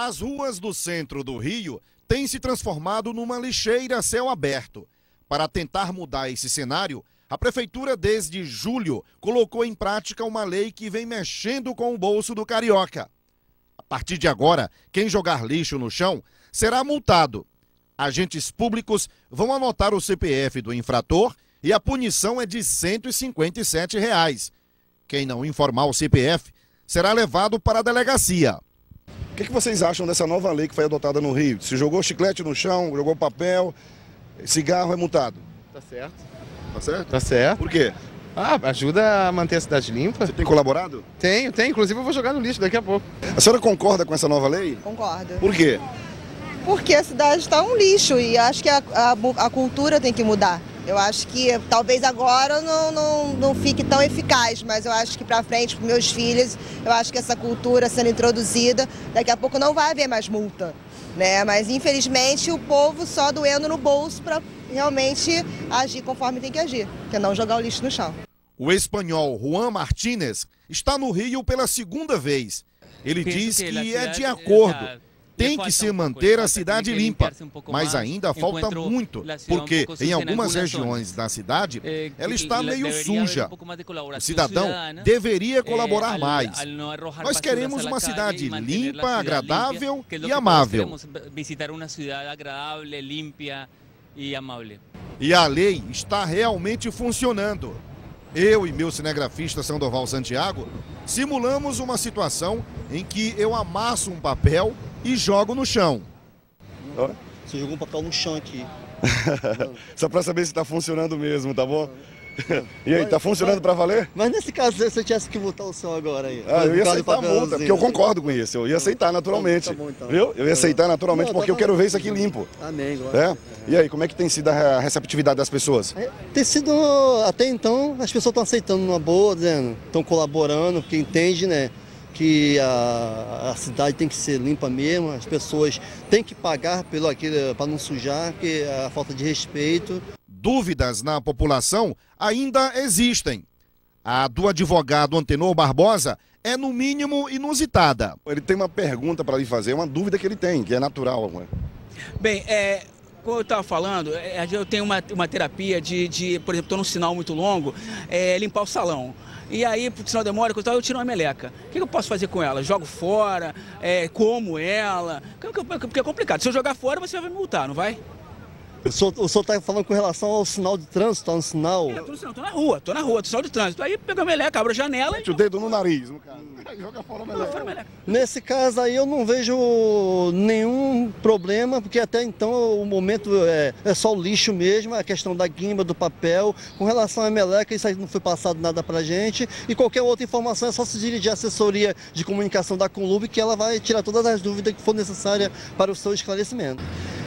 As ruas do centro do Rio têm se transformado numa lixeira a céu aberto. Para tentar mudar esse cenário, a prefeitura, desde julho, colocou em prática uma lei que vem mexendo com o bolso do carioca. A partir de agora, quem jogar lixo no chão será multado. Agentes públicos vão anotar o CPF do infrator e a punição é de 157 reais. Quem não informar o CPF será levado para a delegacia. O que, que, vocês acham dessa nova lei que foi adotada no Rio? Se jogou chiclete no chão, jogou papel, cigarro é multado. Tá certo. Tá certo? Tá certo. Por quê? Ah, ajuda a manter a cidade limpa. Você tem colaborado? Tenho, tenho. Inclusive eu vou jogar no lixo daqui a pouco. A senhora concorda com essa nova lei? Concordo. Por quê? Porque a cidade está um lixo e acho que a, a, a cultura tem que mudar. Eu acho que talvez agora não, não, não fique tão eficaz, mas eu acho que para frente, para meus filhos, eu acho que essa cultura sendo introduzida, daqui a pouco não vai haver mais multa. Né? Mas infelizmente o povo só doendo no bolso para realmente agir conforme tem que agir, que é não jogar o lixo no chão. O espanhol Juan Martínez está no Rio pela segunda vez. Ele diz que é de acordo tem que se manter a cidade limpa, mas ainda falta muito, porque em algumas regiões da cidade eh, ela está meio suja. O cidadão deveria colaborar eh, mais. Nós queremos uma cidade limpa, agradável e amável. E a lei está realmente funcionando. Eu e meu cinegrafista Sandoval Santiago simulamos uma situação em que eu amasso um papel e jogo no chão. Você jogou um papel no chão aqui. Só para saber se está funcionando mesmo, tá bom? E aí, tá funcionando para valer? Mas nesse caso, se você tivesse que votar o som agora aí? Ah, eu ia aceitar a multa, porque eu concordo com isso. Eu ia aceitar naturalmente. Tá bom, então. Viu? Eu ia aceitar naturalmente, porque eu quero ver isso aqui limpo. Amém, glória. É? E aí, como é que tem sido a receptividade das pessoas? É, tem sido, até então, as pessoas estão aceitando numa boa, dizendo, estão colaborando, porque entende, né? Que a, a, cidade tem que ser limpa mesmo, as pessoas têm que pagar pelo aquilo para não sujar, que é a falta de respeito. Dúvidas na população ainda existem. A do advogado Antenor Barbosa é no mínimo inusitada. Ele tem uma pergunta para lhe fazer, uma dúvida que ele tem, que é natural. Bem, é, como eu estava falando, é, eu tenho uma, uma terapia de, de por exemplo, estou num sinal muito longo, é, limpar o salão. E aí, por sinal demora, eu tiro uma meleca. O que eu posso fazer com ela? Jogo fora? É, como ela? Porque é complicado. Se eu jogar fora, você vai me multar, não vai? O senhor, está falando com relação ao sinal de trânsito, está no sinal? É, tô, tô na rua, tô na rua, tô sinal de trânsito. Aí pega a meleca, abre a janela Mete e... o dedo no nariz, no caso. Joga fora a meleca. Nesse caso aí eu não vejo nenhum problema, porque até então o momento é, é só o lixo mesmo, a questão da guimba, do papel. Com relação à meleca, isso aí não foi passado nada pra gente. E qualquer outra informação é só se dirigir à assessoria de comunicação da Conlub, que ela vai tirar todas as dúvidas que for necessárias para o seu esclarecimento.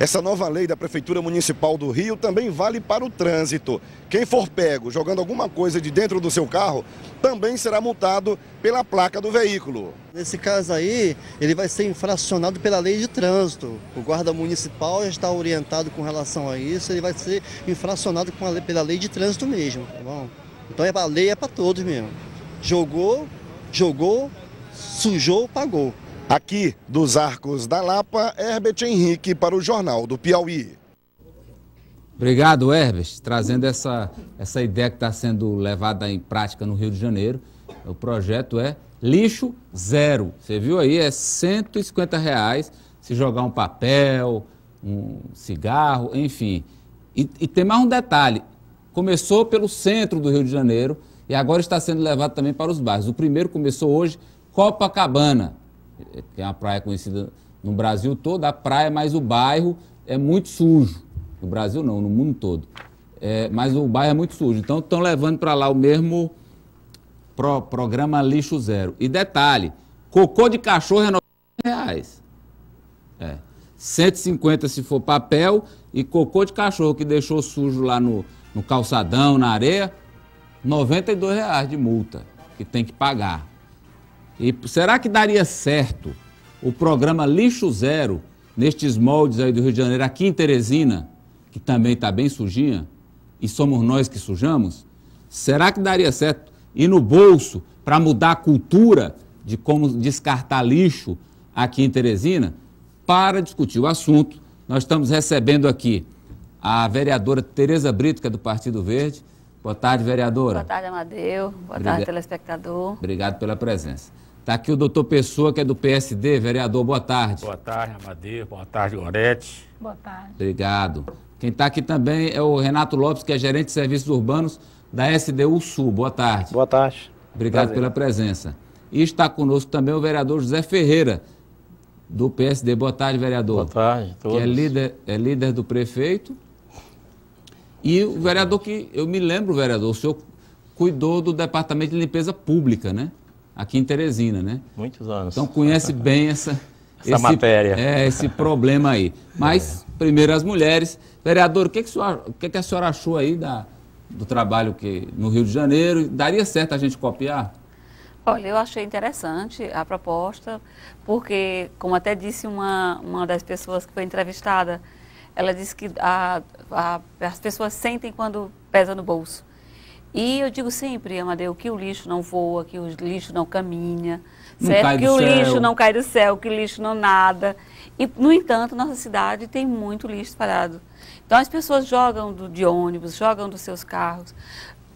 Essa nova lei da Prefeitura Municipal do Rio também vale para o trânsito. Quem for pego jogando alguma coisa de dentro do seu carro também será multado pela placa do veículo. Nesse caso aí, ele vai ser infracionado pela lei de trânsito. O guarda municipal já está orientado com relação a isso, ele vai ser infracionado lei, pela lei de trânsito mesmo, tá bom? Então é a lei é para todos mesmo. Jogou, jogou, sujou, pagou. Aqui dos Arcos da Lapa, Herbert Henrique para o Jornal do Piauí. Obrigado, Herbert, trazendo essa, essa ideia que está sendo levada em prática no Rio de Janeiro. O projeto é lixo zero. Você viu aí? É 150 reais se jogar um papel, um cigarro, enfim. E, e tem mais um detalhe: começou pelo centro do Rio de Janeiro e agora está sendo levado também para os bairros. O primeiro começou hoje, Copacabana é uma praia conhecida no Brasil todo, a praia, mas o bairro é muito sujo. No Brasil não, no mundo todo. É, mas o bairro é muito sujo. Então estão levando para lá o mesmo pro, programa Lixo Zero. E detalhe, cocô de cachorro é 90 reais. É. 150 se for papel e cocô de cachorro que deixou sujo lá no, no calçadão, na areia, 92 reais de multa que tem que pagar. E será que daria certo o programa Lixo Zero nestes moldes aí do Rio de Janeiro, aqui em Teresina, que também está bem sujinha, e somos nós que sujamos? Será que daria certo ir no bolso para mudar a cultura de como descartar lixo aqui em Teresina para discutir o assunto. Nós estamos recebendo aqui a vereadora Tereza Brito, que é do Partido Verde. Boa tarde, vereadora. Boa tarde, Amadeu. Boa Obriga- tarde, telespectador. Obrigado pela presença. Está aqui o doutor Pessoa, que é do PSD. Vereador, boa tarde. Boa tarde, Amadeu. Boa tarde, Gorete. Boa tarde. Obrigado. Quem está aqui também é o Renato Lopes, que é gerente de serviços urbanos da SDU Sul. Boa tarde. Boa tarde. Obrigado Prazer. pela presença. E está conosco também o vereador José Ferreira, do PSD. Boa tarde, vereador. Boa tarde a Que todos. é líder, é líder do prefeito. E o vereador que, eu me lembro, vereador, o senhor cuidou do Departamento de Limpeza Pública, né? Aqui em Teresina, né? Muitos anos. Então conhece bem essa, Essa matéria. É, esse problema aí. Mas, primeiro as mulheres. Vereador, o que, que, o que, que a senhora achou aí da, do trabalho que no Rio de Janeiro? Daria certo a gente copiar? Olha, eu achei interessante a proposta, porque, como até disse uma, uma das pessoas que foi entrevistada, ela disse que a- a- as pessoas sentem quando pesa no bolso. E eu digo sempre, Amadeu, que o lixo não voa, que o lixo não caminha, Não certo? que o céu. lixo não cai do céu, que o lixo não nada. E, no entanto, nossa cidade tem muito lixo espalhado. Então, as pessoas jogam do- de ônibus, jogam dos seus carros.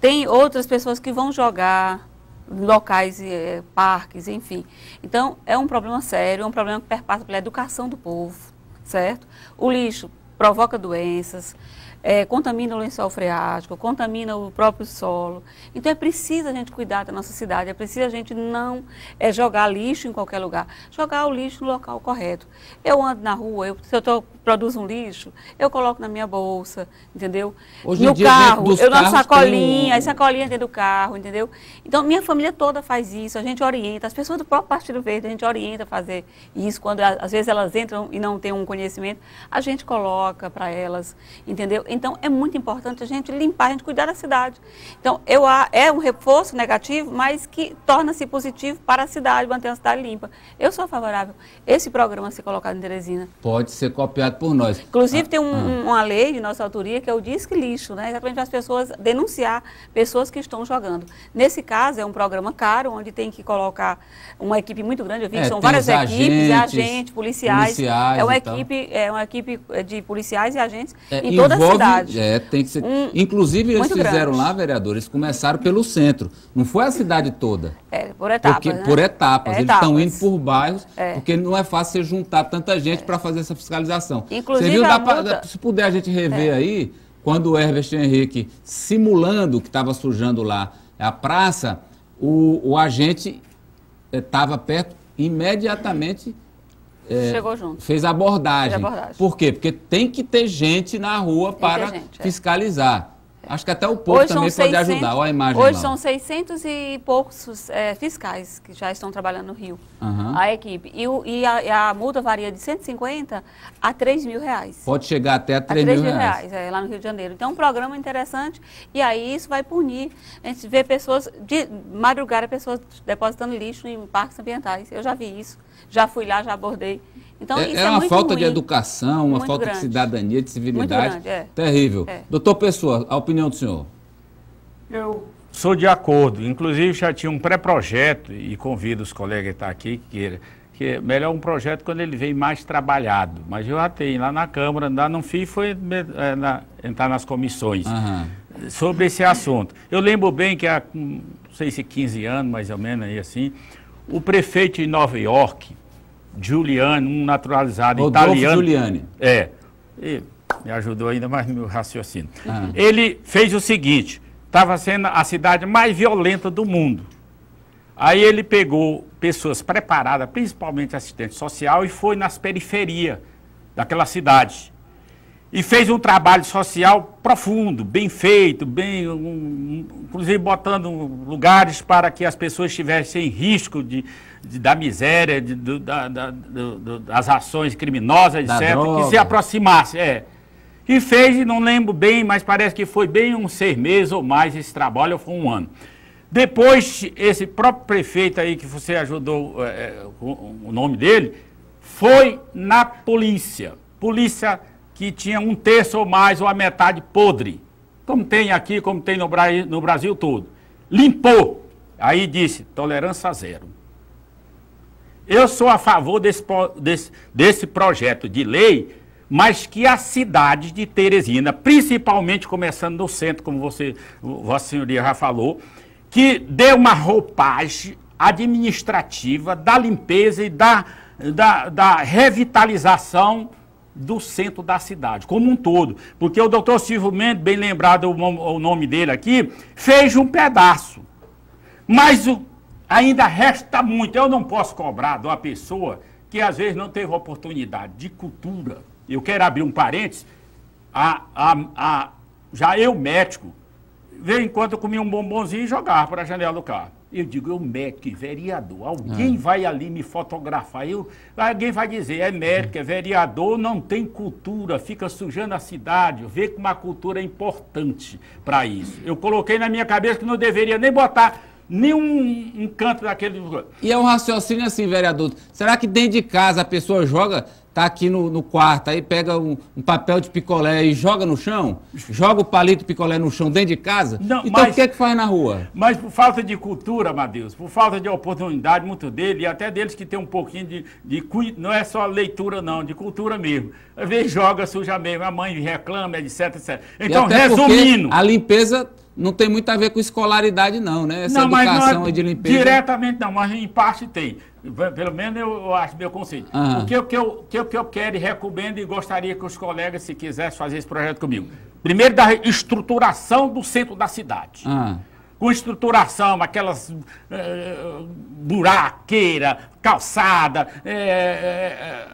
Tem outras pessoas que vão jogar em locais, eh, parques, enfim. Então, é um problema sério, é um problema que perpassa pela educação do povo, certo? O lixo provoca doenças, eh, contamina o lençol freático, contamina o próprio solo. Então, é preciso a gente cuidar da nossa cidade, é preciso a gente não eh, jogar lixo em qualquer lugar, jogar o lixo no local correto. Eu ando na rua, eu, se eu tô, produzo um lixo, eu coloco na minha bolsa, entendeu? Hoje no dia, carro, eu dou carros tem sacolinha, as sacolinhas dentro do carro, entendeu? Então, minha família toda faz isso, a gente orienta, as pessoas do próprio Partido Verde, a gente orienta a fazer isso, quando às vezes elas entram e não têm um conhecimento, a gente coloca para elas, entendeu? Então, é muito importante a gente limpar, a gente cuidar da cidade. Então, eu, a- é um reforço negativo, mas que torna-se positivo para a cidade, manter a cidade limpa. Eu sou favorável esse programa ser colocado em Teresina. Pode ser copiado por nós. Inclusive, tem um- Ah. um- uma lei de nossa autoria que é o Disque Lixo, né? exatamente para as pessoas denunciar pessoas que estão jogando. Nesse caso, é um programa caro, onde tem que colocar uma equipe muito grande. Eu vi É, que são várias equipes, agentes, agentes, policiais. policiais é, uma equipe, é uma equipe de policiais e agentes É, em toda a envolve- cidade. É, tem que ser. Um- Inclusive, eles fizeram grande. lá, vereadores, começaram pelo centro. Não foi a cidade toda. É, por etapas. Porque, né? Por etapas. É, Eles estão indo por bairros, É. porque não é fácil você juntar tanta gente para fazer essa fiscalização. Inclusive, Você viu, dá pra- multa- É. se puder a gente rever aí, quando o Herbert Henrique, simulando que estava sujando lá a praça, o, o agente estava perto, imediatamente Chegou junto. fez abordagem. Fez abordagem. Por quê? Porque tem que ter gente na rua ter para gente, é. Acho que até o povo também são pode 600 ajudar. Olha a imagem Hoje lá. são 600 e poucos é, fiscais que já estão trabalhando no Rio, Aham. a equipe. E, o- e a, a multa varia de 150 a 3 mil reais. Pode chegar até a a 3 3 mil mil reais. reais, é, lá no Rio de Janeiro. Então, é um programa interessante e aí isso vai punir. A gente vê pessoas, de madrugada, pessoas depositando lixo em parques ambientais. Eu já vi isso, já fui lá, já abordei. Então, É, isso é é uma muito falta de ruim. educação, uma Muito falta de grande. cidadania, de civilidade. grande, é. Terrível. É. Doutor Pessoa, a opinião do senhor? Eu sou de acordo. Inclusive, já tinha um pré-projeto, e convido os colegas a estar aqui, que, queira, que é melhor um projeto quando ele vem mais trabalhado. Mas eu já tenho lá na Câmara, lá no FII, foi é, na- entrar nas comissões Aham. sobre esse assunto. Eu lembro bem que há, hum, não sei se 15 anos, mais ou menos, aí assim, o prefeito de Nova York, Giuliani, um naturalizado Rodolfo italiano. Giuliani. É. E me ajudou ainda mais no meu raciocínio. Ah. Ele fez o seguinte: estava sendo a cidade mais violenta do mundo. Aí ele pegou pessoas preparadas, principalmente assistente social, e foi nas periferias daquela cidade. E fez um trabalho social profundo, bem feito, bem, um, inclusive botando lugares para que as pessoas tivessem risco de, de- da miséria, de- do- da- da- do- das ações criminosas, Da etc., que se aproximasse. É. E fez, e não lembro bem, mas parece que foi bem uns seis meses ou mais esse trabalho, ou foi um ano. Depois, esse próprio prefeito aí que você ajudou, é, é, o, o nome dele, foi na polícia. Polícia que tinha um terço ou mais, ou a metade podre. Como tem aqui, como tem no, no Brasil todo. Limpou. Aí disse, tolerância zero. eu sou a favor desse, desse, desse projeto de lei, mas que a cidade de Teresina, principalmente começando no centro, como você, Vossa Senhoria já falou, que dê uma roupagem administrativa da limpeza e da, da, da revitalização do centro da cidade, como um todo. Porque o doutor Silvio Mendes, bem lembrado o, nome dele aqui, fez um pedaço. Mas o, ainda resta muito. Eu não posso cobrar de uma pessoa que às vezes não teve oportunidade de cultura. Eu quero abrir um parênteses. A, a, a, já eu, médico, vez em quando eu comia um bombonzinho e jogava para a janela do carro. Eu digo, eu e vereador, alguém ah. vai ali me fotografar, eu, alguém vai dizer, é médico, é vereador, não tem cultura, fica sujando a cidade, vê que uma cultura é importante para isso. Eu coloquei na minha cabeça que não deveria nem botar nenhum um canto daquele. E é um raciocínio assim, vereador. Será que dentro de casa a pessoa joga tá aqui no, no quarto, aí pega um, um, papel de picolé e joga no chão, joga o palito de picolé no chão dentro de casa, Não, então mas, o que é que faz na rua? Mas por falta de cultura, Matheus, por falta de oportunidade, muito dele, e até deles que tem um pouquinho de, de não é só leitura não, de cultura mesmo. Às vezes joga suja mesmo, a mãe reclama, etc, etc. Então, resumindo... A limpeza não tem muito a ver com escolaridade, não, né? Essa não, educação não é, de limpeza. Diretamente não, mas em parte tem. Pelo menos eu, eu acho meu conceito. Ah. O que eu, que, eu, que, eu, que eu quero e recomendo e gostaria que os colegas, se quisessem fazer esse projeto comigo. Primeiro, da estruturação do centro da cidade. Ah com estruturação, aquelas uh, buraqueira, calçada, é,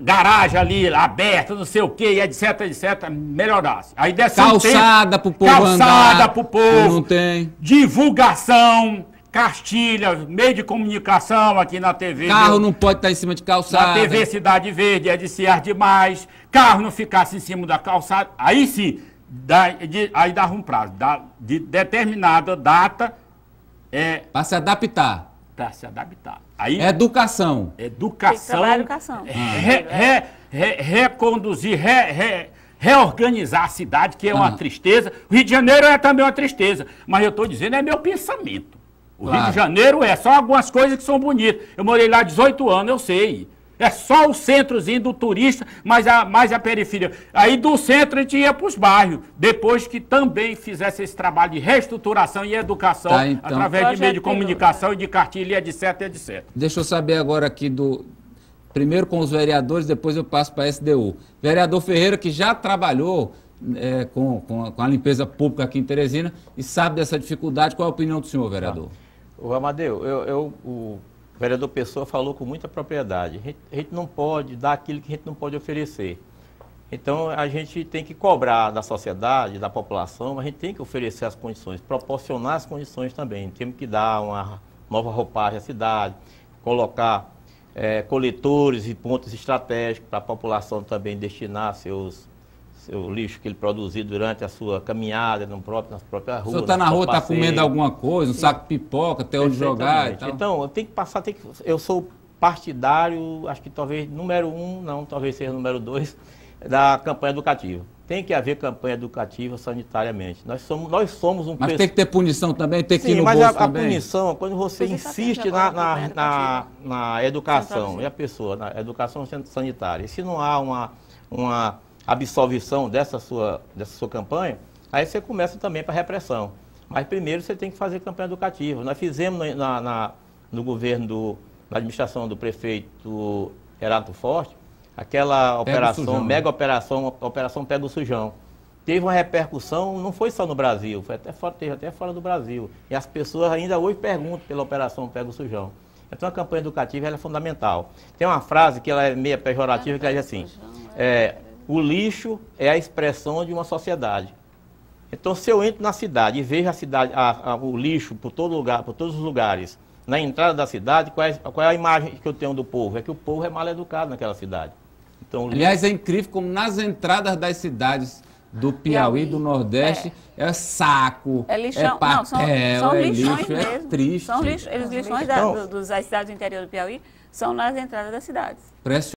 garagem ali aberta, não sei o que, etc, etc, melhorasse. Aí calçada para o povo Calçada para o povo. Não tem. Divulgação, Castilha, meio de comunicação aqui na TV. Carro não pode estar em cima de calçada. Na TV Cidade Verde é de ser demais. Carro não ficasse em cima da calçada. Aí sim, da, de, aí dava um prazo, da, de determinada data. É, para se adaptar. Para se adaptar. Aí, educação. Educação. educação. Re, re, re, reconduzir, re, reorganizar a cidade, que é uma ah. tristeza. O Rio de Janeiro é também uma tristeza. Mas eu estou dizendo, é meu pensamento. O claro. Rio de Janeiro é só algumas coisas que são bonitas. Eu morei lá 18 anos, eu sei. É só o centrozinho do turista, mas a, mais a periferia. Aí do centro a gente ia para os bairros, depois que também fizesse esse trabalho de reestruturação e educação, tá, então. através de meio de comunicação e de cartilha, etc, etc. Deixa eu saber agora aqui do... Primeiro com os vereadores, depois eu passo para a SDU. Vereador Ferreira, que já trabalhou é, com, com, com, a limpeza pública aqui em Teresina e sabe dessa dificuldade. Qual é a opinião do senhor, vereador? Ah. O Amadeu, eu, eu o vereador Pessoa falou com muita propriedade. A gente, a gente não pode dar aquilo que a gente não pode oferecer. Então a gente tem que cobrar da sociedade, da população, mas a gente tem que oferecer as condições, proporcionar as condições também. Temos que dar uma nova roupagem à cidade, colocar é, coletores e pontos estratégicos para a população também destinar seus seu lixo que ele produziu durante a sua caminhada no próprio, nas próprias ruas. O senhor está na rua, está comendo alguma coisa, um saco de pipoca, até onde jogar e tal. Então, eu tenho que passar, tenho que, eu sou partidário, acho que talvez número um, não, talvez seja número dois, da campanha educativa. Tem que haver campanha educativa sanitariamente. Nós somos, nós somos um... Mas tem que ter punição também, tem que Sim, ir no mas a, a, também. punição, quando você insiste na, na, na, na educação, e a pessoa, na educação sanitária, e se não há uma... uma absolvição dessa sua, dessa sua campanha, aí você começa também para repressão. Mas primeiro você tem que fazer campanha educativa. Nós fizemos na, na no governo, do, na administração do prefeito Renato Forte, aquela operação, mega operação, operação Pega o Sujão. Teve uma repercussão, não foi só no Brasil, foi até fora, teve até fora do Brasil. E as pessoas ainda hoje perguntam pela operação Pega o Sujão. Então a campanha educativa é fundamental. Tem uma frase que ela é meio pejorativa, que ela diz assim, é, o lixo é a expressão de uma sociedade. Então, se eu entro na cidade e vejo a cidade, a, a, o lixo por todo lugar, por todos os lugares, na entrada da cidade, qual é, qual é, a imagem que eu tenho do povo? É que o povo é mal educado naquela cidade. Então, Aliás, é incrível como nas entradas das cidades do Piauí, do Nordeste, é, é saco, é, lixão, é papel, não, são, são é lixões lixo, é mesmo. é triste. São lixo, eles lixões então, da, do, das cidades do interior do Piauí são nas entradas das cidades.